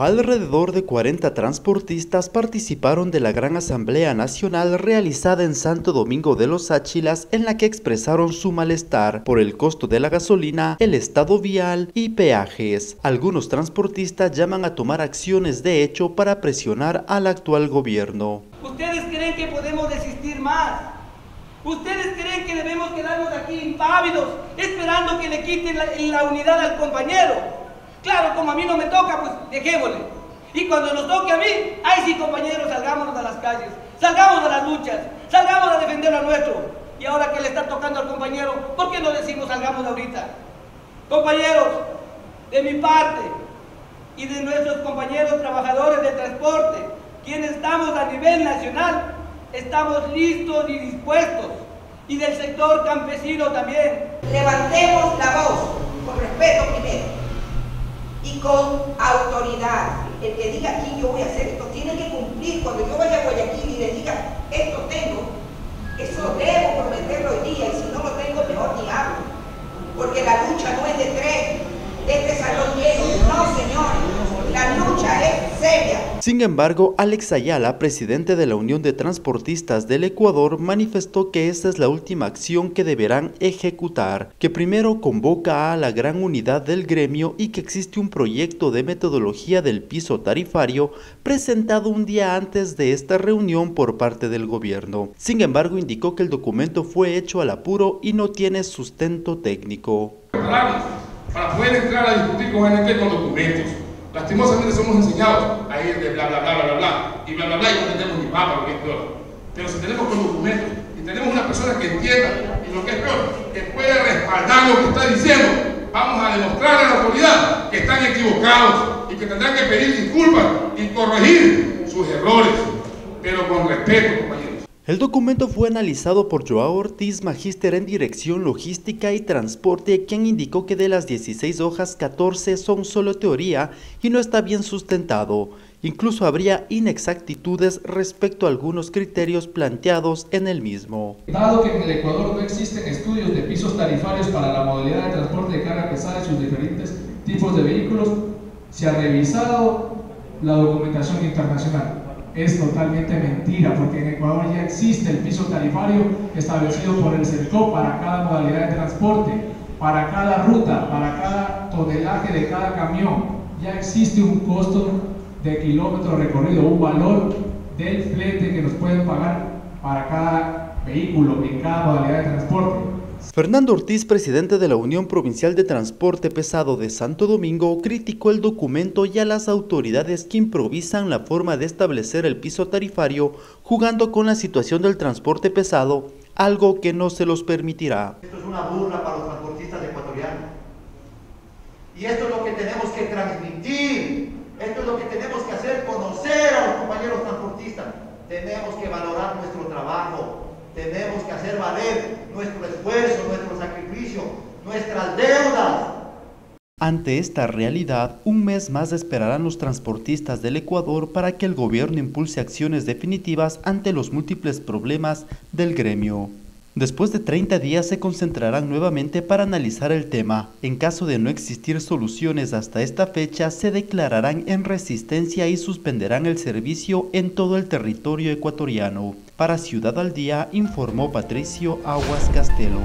Alrededor de 40 transportistas participaron de la Gran Asamblea Nacional realizada en Santo Domingo de los Áchilas en la que expresaron su malestar por el costo de la gasolina, el estado vial y peajes. Algunos transportistas llaman a tomar acciones de hecho para presionar al actual gobierno. ¿Ustedes creen que podemos desistir más? ¿Ustedes creen que debemos quedarnos aquí impávidos esperando que le quiten la, la unidad al compañero? Claro, como a mí no me toca, pues dejémosle. Y cuando nos toque a mí, ay sí compañeros, salgámonos a las calles, salgamos a las luchas, salgamos a defender lo nuestro. Y ahora que le está tocando al compañero, ¿por qué no decimos salgamos ahorita? Compañeros, de mi parte y de nuestros compañeros trabajadores de transporte, quienes estamos a nivel nacional, estamos listos y dispuestos. Y del sector campesino también. Levantemos la voz con respeto primero y con autoridad. El que diga aquí yo voy a hacer esto, tiene que cumplir. Cuando yo vaya a Guayaquil y le diga esto tengo, eso debo prometerlo hoy día y si no lo tengo mejor ni hablo. Porque la lucha no es de tres, este salón lleno. No, señores, la lucha es seria. Sin embargo, Alex Ayala, presidente de la Unión de Transportistas del Ecuador, manifestó que esta es la última acción que deberán ejecutar, que primero convoca a la gran unidad del gremio y que existe un proyecto de metodología del piso tarifario presentado un día antes de esta reunión por parte del gobierno. Sin embargo, indicó que el documento fue hecho al apuro y no tiene sustento técnico. Para poder entrar a discutir con documentos Lastimosamente somos enseñados a ir de bla, bla, bla, bla, bla, bla, y bla, bla, bla, y no tenemos ni papa, lo que es peor. Pero si tenemos con documentos y tenemos una persona que entienda, y lo que es peor, que puede respaldar lo que está diciendo, vamos a demostrar a la autoridad que están equivocados y que tendrán que pedir disculpas y corregir sus errores, pero con respeto. El documento fue analizado por Joao Ortiz, magíster en Dirección Logística y Transporte, quien indicó que de las 16 hojas, 14 son solo teoría y no está bien sustentado. Incluso habría inexactitudes respecto a algunos criterios planteados en el mismo. Dado que en el Ecuador no existen estudios de pisos tarifarios para la modalidad de transporte de carga pesada y sus diferentes tipos de vehículos, se ha revisado la documentación internacional es totalmente mentira, porque en Ecuador ya existe el piso tarifario establecido por el CERCO para cada modalidad de transporte, para cada ruta, para cada tonelaje de cada camión. Ya existe un costo de kilómetro recorrido, un valor del flete que nos pueden pagar para cada vehículo en cada modalidad de transporte. Fernando Ortiz, presidente de la Unión Provincial de Transporte Pesado de Santo Domingo, criticó el documento y a las autoridades que improvisan la forma de establecer el piso tarifario jugando con la situación del transporte pesado, algo que no se los permitirá. Esto es una burla para los transportistas ecuatorianos. Y esto es lo que tenemos que transmitir, esto es lo que tenemos que hacer, conocer a los compañeros transportistas. Tenemos que valorar nuestro trabajo, tenemos que hacer valer nuestro esfuerzo, nuestro sacrificio, nuestras deudas. Ante esta realidad, un mes más esperarán los transportistas del Ecuador para que el gobierno impulse acciones definitivas ante los múltiples problemas del gremio. Después de 30 días se concentrarán nuevamente para analizar el tema. En caso de no existir soluciones hasta esta fecha, se declararán en resistencia y suspenderán el servicio en todo el territorio ecuatoriano. Para Ciudad al Día informó Patricio Aguas Castelo.